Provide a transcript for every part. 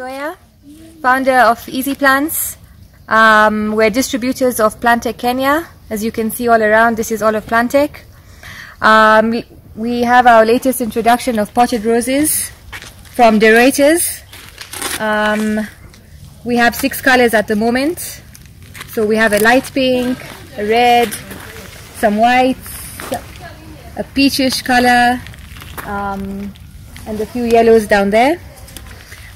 Zoya, founder of EZ Plants. Um, we're distributors of Plantech Kenya. As you can see all around, this is all of Plantech. Um, we, have our latest introduction of potted roses from De Ruiters. Um, we have six colors at the moment. So we have a light pink, a red, some whites, a peachish color, um, and a few yellows down there.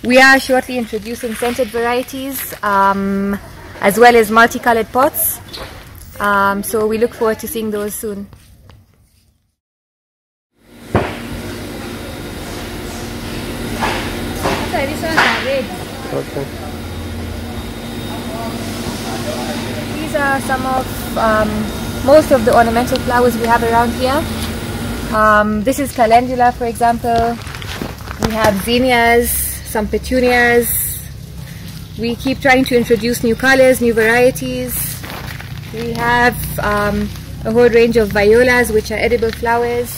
We are shortly introducing scented varieties um, as well as multicolored pots. Um, so we look forward to seeing those soon. Okay. These are some of um, most of the ornamental flowers we have around here. Um, this is calendula, for example. We have zinnias, some petunias. We keep trying to introduce new colors, new varieties. We have um, a whole range of violas, which are edible flowers.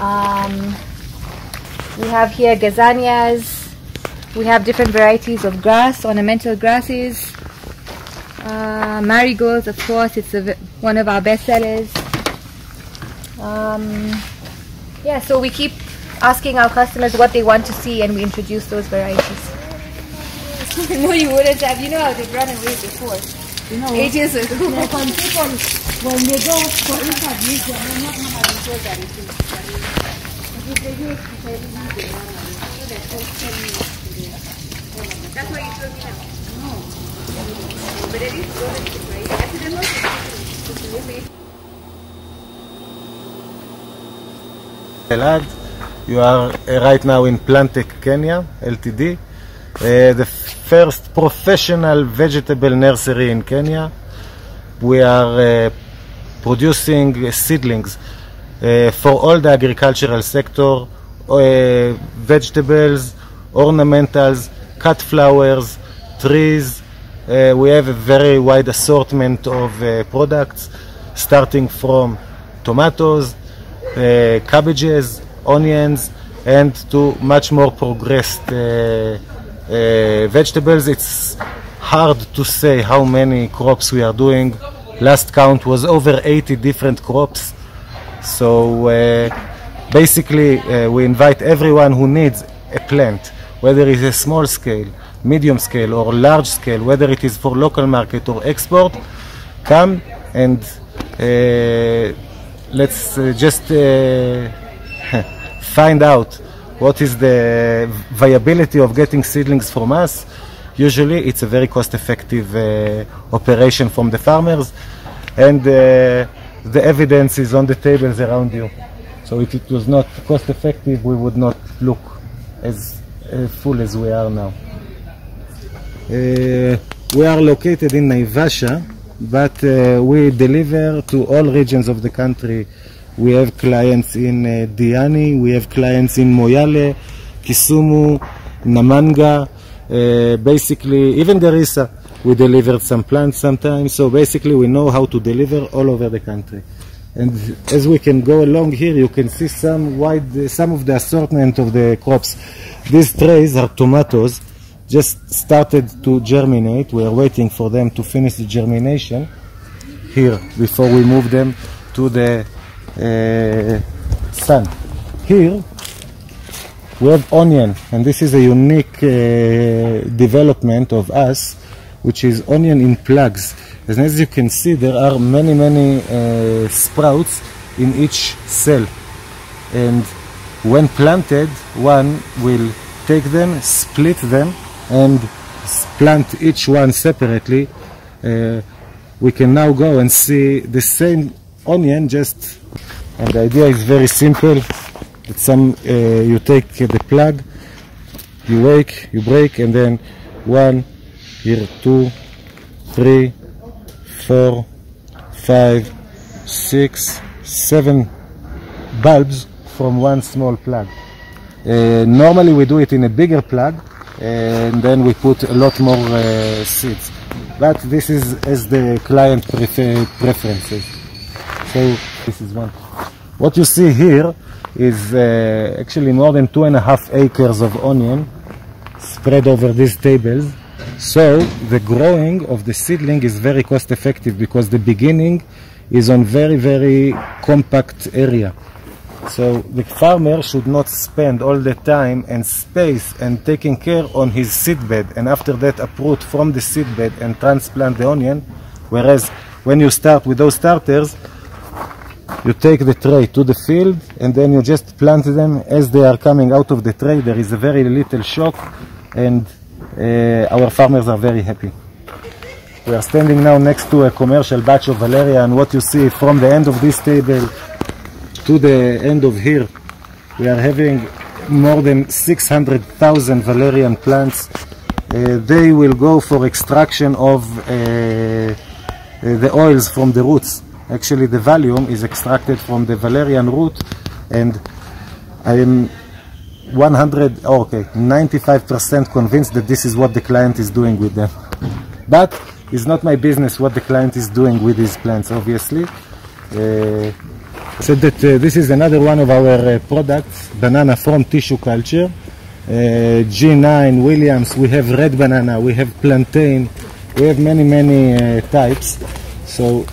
Um, we have here gazanias. We have different varieties of grass, ornamental grasses. Uh, marigolds, of course, it's a, one of our best sellers. Um, yeah, so we keep asking our customers what they want to see and we introduce those varieties. no, you wouldn't have. You know how they've run away before. You know, Ages ago. like when people, when they go for interviews, they are not having to that it is. If they to tell you they are so they tell tell you That's why you told me that. No. But it is good, right? I said, I'm not Elad, you are uh, right now in Plantech Kenya Ltd, uh, the first professional vegetable nursery in Kenya. We are uh, producing seedlings for all the agricultural sector, vegetables, ornamentals, cut flowers, trees. Uh, we have a very wide assortment of uh, products, starting from tomatoes, uh, cabbages, onions, and to much more progressed uh, uh, vegetables. It's hard to say how many crops we are doing. Last count was over 80 different crops. So uh, basically, uh, we invite everyone who needs a plant, whether it's a small scale, medium scale, or large scale, whether it is for local market or export, come and uh, let's uh, just find out what is the viability of getting seedlings from us. Usually, it's a very cost-effective uh, operation from the farmers, and uh, the evidence is on the tables around you. So if it was not cost-effective, we would not look as uh, full as we are now. Uh, we are located in Naivasha, but uh, we deliver to all regions of the country. We have clients in uh, Diani, we have clients in Moyale, Kisumu, Namanga, uh, basically even Garissa. We delivered some plants sometimes, so basically we know how to deliver all over the country. And as we can go along here, you can see some wide, some of the assortment of the crops. These trays are tomatoes, just started to germinate. We are waiting for them to finish the germination here before we move them to the sun. Here we have onion, and this is a unique uh, development of us, which is onion in plugs. And as you can see, there are many, many uh, sprouts in each cell. And when planted, one will take them, split them, and plant each one separately. Uh, we can now go and see the same onion, just and the idea is very simple. That some uh, you take the plug, you wake, you break, and then one, here two, three, four, five, six, seven bulbs from one small plug. Uh, normally we do it in a bigger plug and then we put a lot more uh, seeds. But this is as the client prefer preferences. So this is one. What you see here is uh, actually more than two and a half acres of onion spread over these tables. So the growing of the seedling is very cost effective because the beginning is on very very compact area. So the farmer should not spend all the time and space and taking care on his seedbed and after that uproot from the seedbed and transplant the onion. Whereas when you start with those starters, you take the tray to the field and then you just plant them as they are coming out of the tray. There is a very little shock and uh, our farmers are very happy. We are standing now next to a commercial batch of Valeria and what you see from the end of this table to the end of here, we are having more than 600,000 valerian plants. Uh, they will go for extraction of uh, uh, the oils from the roots. Actually, the valium is extracted from the valerian root, and I am 100, oh, okay, 95% convinced that this is what the client is doing with them. But it's not my business what the client is doing with these plants, obviously. Uh, so that uh, this is another one of our uh, products, banana from tissue culture. Uh, G9, Williams, we have red banana, we have plantain, we have many, many uh, types. So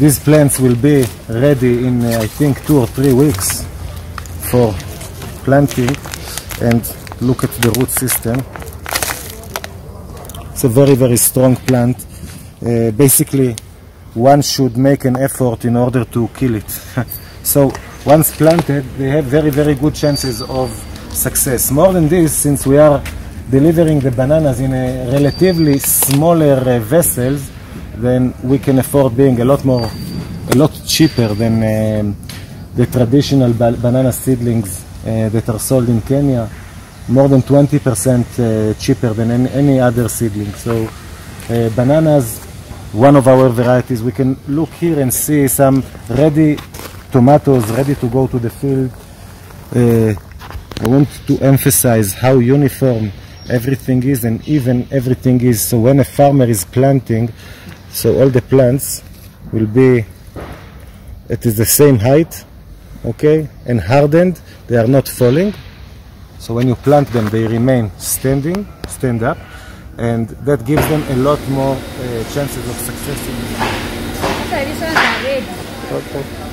these plants will be ready in, uh, I think, two or three weeks for planting. And look at the root system. It's a very, very strong plant. Uh, basically, one should make an effort in order to kill it. so once planted, they have very, very good chances of success. More than this, since we are delivering the bananas in a relatively smaller uh, vessels, then we can afford being a lot more, a lot cheaper than um, the traditional banana seedlings uh, that are sold in Kenya. More than 20% uh, cheaper than any, any other seedling. So uh, bananas one of our varieties. We can look here and see some ready tomatoes ready to go to the field. Uh, I want to emphasize how uniform everything is and even everything is. So when a farmer is planting, so all the plants will be it is the same height, okay, and hardened. They are not falling. So when you plant them, they remain standing, stand up and that gives them a lot more uh, chances of success. Sorry, this one's red. Okay.